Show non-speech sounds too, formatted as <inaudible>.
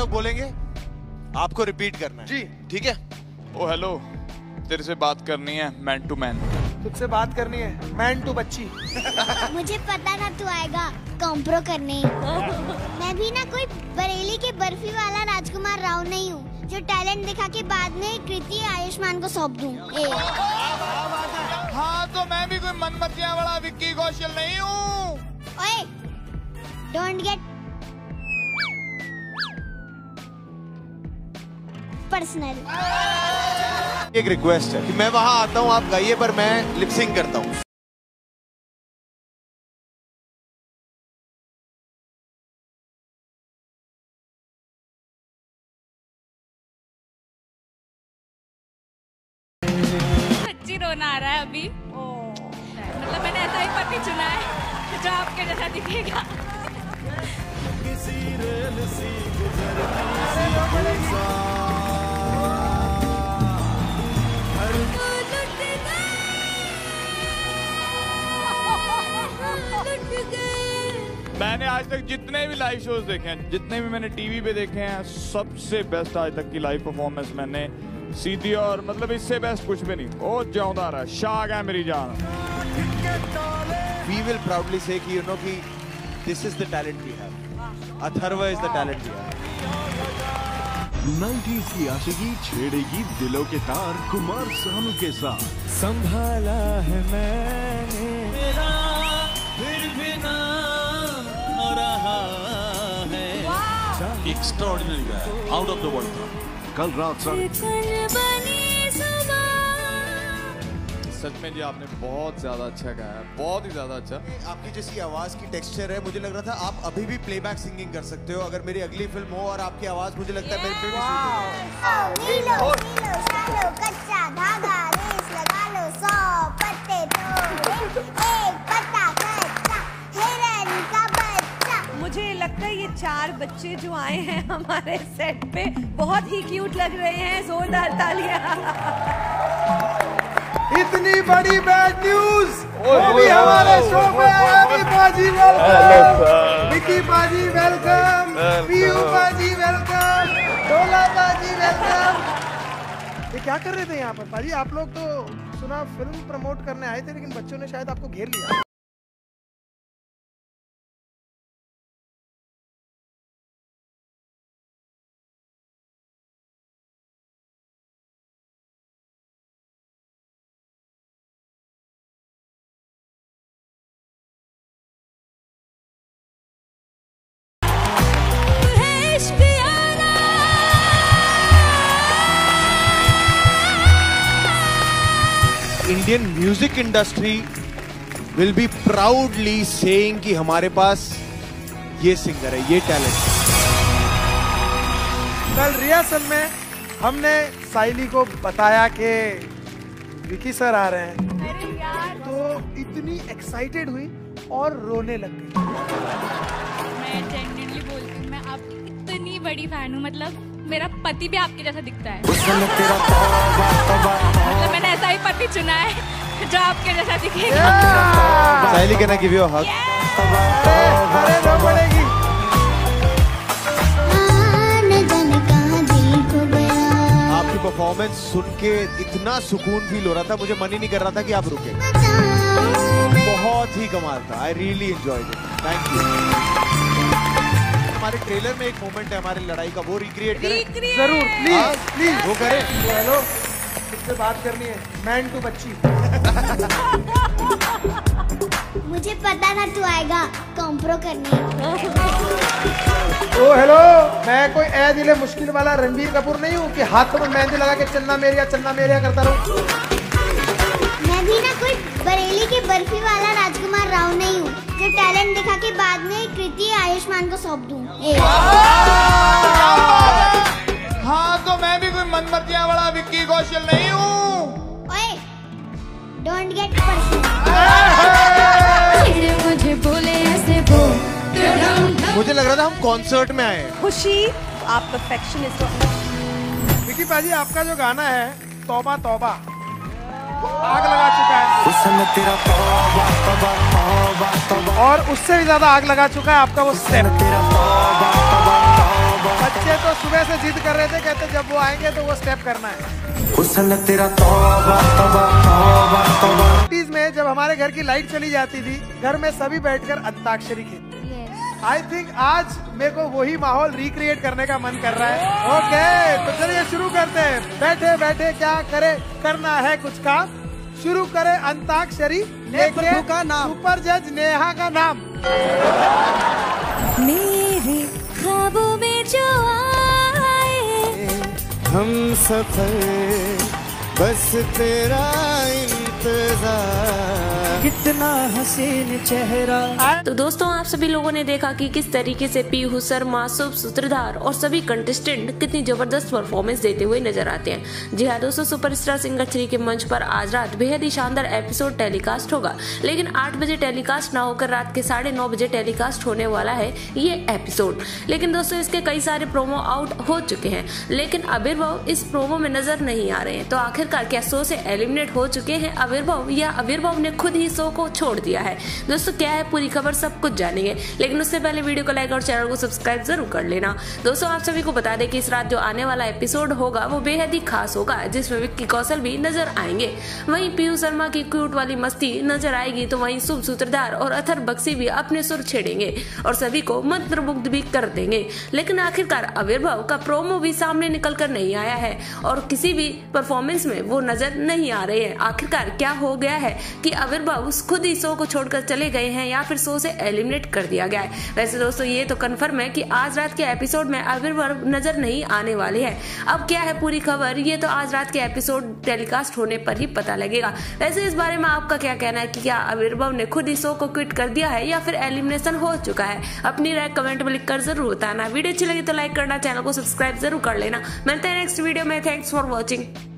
Dialogue बोलेंगे आपको repeat करना है। जी। ठीक है? ओ हेलो तेरे से बात करनी है मैन टू मैन तुझसे बात करनी है मैन टू बच्ची। <laughs> मुझे पता था तू आएगा कॉम्प्रो करने। मैं भी ना कोई बरेली के बर्फ़ी वाला राजकुमार राव नहीं हूँ जो टैलेंट दिखा के बाद में कृति आयुष्मान को सौंप दूँ। हाँ तो मैं भी कोई मनमतिया वाला विक्की कौशल नहीं हूँ। डोंट गेट पर्सनल एक रिक्वेस्ट है कि मैं वहाँ आता हूँ आप गाइए पर मैं लिपसिंग करता हूँ। सच्ची रोना आ रहा है अभी। मतलब मैंने ऐसा ही पति चुना है जो आपके जैसा दिखेगा। आज तक जितने भी लाइव शोज़ देखे हैं जितने भी मैंने टीवी पे देखे हैं सबसे बेस्ट आज तक की लाइव परफॉर्मेंस मैंने सीधी और मतलब इससे बेस्ट कुछ भी नहीं। ओ जाऊंदा रहा शाग है मेरी जान। वी विल प्राउडली से कि यू नो कि this is the talent we have Atharva is the talent we have 90s की आशिकी छेड़ेगी दिलों के तार कुमार सानू के साथ। संभाला है मैंने। एक्स्ट्राऑर्डिनरी गाया आउट ऑफ़ द वर्ल्ड था कल रात सच में जी आपने बहुत ज़्यादा अच्छा गाया है बहुत ही ज़्यादा अच्छा। आपकी जैसी आवाज़ की टेक्सचर है मुझे लग रहा था आप अभी भी प्लेबैक सिंगिंग कर सकते हो अगर मेरी अगली फ़िल्म हो और आपकी आवाज़ मुझे लगता है मेरे पे भी चार बच्चे जो आए हैं हमारे सेट पे बहुत ही क्यूट लग रहे हैं जोरदार तालियाँ। इतनी बड़ी बैड न्यूज़ वो भी हमारे शो में आया बाजी वेलकम विकी बाजी वेलकम पीयू बाजी वेलकम डोला बाजी वेलकम ये क्या कर रहे थे यहाँ पर? बाजी आप लोग तो सुना फ़िल्म प्रमोट करने आए थे लेकिन बच्चों ने शायद आपको घेर लिया। Indian music industry will be proudly saying कि हमारे पास ये सिंगर है ये टैलेंट कल रिहर्सल में हमने साइली को बताया कि विकी सर आ रहे हैं। तो इतनी एक्साइटेड हुई और रोने लग गई। मैं जेन्युइनली बोलती हूँ मैं आपकी इतनी बड़ी फ़ैन हूँ मतलब मेरा पति भी आपके जैसा दिखता है। मतलब मैंने ऐसा ही पति चुना है जो आपके जैसा दिखेगा। Saili can I give you a hug अरे रो पड़ेगी। न जाने कहाँ दिल खो गया। आपकी परफॉर्मेंस सुन के इतना सुकून फील हो रहा था मुझे मन ही नहीं कर रहा था कि आप रुके। बहुत ही कमाल था। I really enjoy it thank you हमारे ट्रेलर में एक मोमेंट है हमारी लड़ाई का वो रिक्रिएट करें। ज़रूर हाँ, प्लीज़ प्लीज़ वो करें। हेलो किससे बात करनी है। मैन टू बच्ची। मुझे पता था तू आएगा कॉम्प्रो करने। ओ हेलो मैं कोई ए दिले मुश्किल वाला रणबीर कपूर नहीं हूँ कि हाथों में मेहंदी लगा के चन्ना मेरिया चन्ना मेरिया करता रहूँ? मैं भी ना कोई बरेली के बर्फ़ी वाला टैलेंट दिखा के बाद में कृति आयुष्मान को सौंप दूँ। हाँ? तो मैं भी कोई मनमतिया वाला विक्की कौशल नहीं हूँ। डोंट गेट पर्सनल मुझे बोले ऐसे वो मुझे लग रहा था हम कॉन्सर्ट में आए। खुशी आप परफेक्शनिस्ट हो। विकी पाजी आपका जो गाना है तौबा तौबा। आग लगा चुका और उससे भी ज़्यादा आग लगा चुका है आपका वो स्टेप बच्चे तो सुबह से जिद कर रहे थे कहते जब वो आएँगे तो वो स्टेप करना है। हुसन तेरा तौबा तौबा तौबा तौबा में जब हमारे घर की लाइट चली जाती थी घर में सभी बैठकर अंताक्षरी खेलते आई थिंक आज मेरे को वही माहौल रिक्रिएट करने का मन कर रहा है। ओके okay, तो चलिए शुरू करते हैं। बैठे बैठे क्या करे करना है कुछ काम। शुरू करें अंताक्षरी। लेके का नाम। सुपर जज नेहा का नाम। मेरे ख्वाबों में जो आए हम सफ़र बस तेरा इंतज़ार। कितना हसीन चेहरा। तो दोस्तों, आप सभी लोगों ने देखा कि किस तरीके से पीहू शर्मा शुभ सूत्रधार और सभी कंटेस्टेंट कितनी ज़बरदस्त परफॉर्मेंस देते हुए नज़र आते हैं। जी हाँ दोस्तों सुपरस्टार सिंगर थ्री के मंच पर आज रात बेहद ही शानदार एपिसोड टेलीकास्ट होगा। लेकिन आठ बजे टेलीकास्ट ना होकर रात के साढ़े नौ बजे टेलीकास्ट होने वाला है ये एपिसोड लेकिन दोस्तों, इसके कई सारे प्रोमो आउट हो चुके हैं। लेकिन आविर्भाव इस प्रोमो में नज़र नहीं आ रहे हैं। तो आखिरकार क्या शो से एलिमिनेट हो चुके हैं आविर्भाव या आविर्भाव ने खुद ही शो को छोड़ दिया है। दोस्तों, क्या है पूरी खबर? सब कुछ जानेंगे। लेकिन उससे पहले वीडियो को लाइक और चैनल को सब्सक्राइब ज़रूर कर लेना। दोस्तों, आप सभी को बता दें कि इस रात जो आने वाला एपिसोड होगा, वो बेहद ही खास होगा, जिसमें विक्की कौशल भी नज़र आएँगे। वहीं पीयू शर्मा की क्यूट वाली मस्ती नज़र आएगी तो वहीं शुभ सूत्रधार और अथर बक्सी भी अपने सुर छेड़ेंगे और सभी को मंत्रमुग्ध भी कर देंगे। लेकिन आखिरकार आविर्भाव का प्रोमो भी सामने निकल कर नहीं आया है और किसी भी परफॉर्मेंस में वो नज़र नहीं आ रहे हैं। आखिरकार क्या हो गया है कि आविर्भाव खुद ही शो को छोड़कर चले गए हैं या फिर शो से एलिमिनेट कर दिया गया है। वैसे दोस्तों, ये तो कन्फर्म है कि आज रात के एपिसोड में आविर्भाव नज़र नहीं आने वाले हैं। अब क्या है पूरी खबर? ये तो आज रात के एपिसोड टेलीकास्ट होने पर ही पता लगेगा। वैसे इस बारे में आपका क्या कहना है कि क्या आविर्भाव ने खुद ही शो को क्विट कर दिया है या फिर एलिमिनेशन हो चुका है? अपनी राय कमेंट में लिखकर ज़रूर बताना। वीडियो अच्छी लगी तो लाइक करना चैनल को सब्सक्राइब ज़रूर कर लेना। मिलते हैं नेक्स्ट वीडियो में। Thanks for watching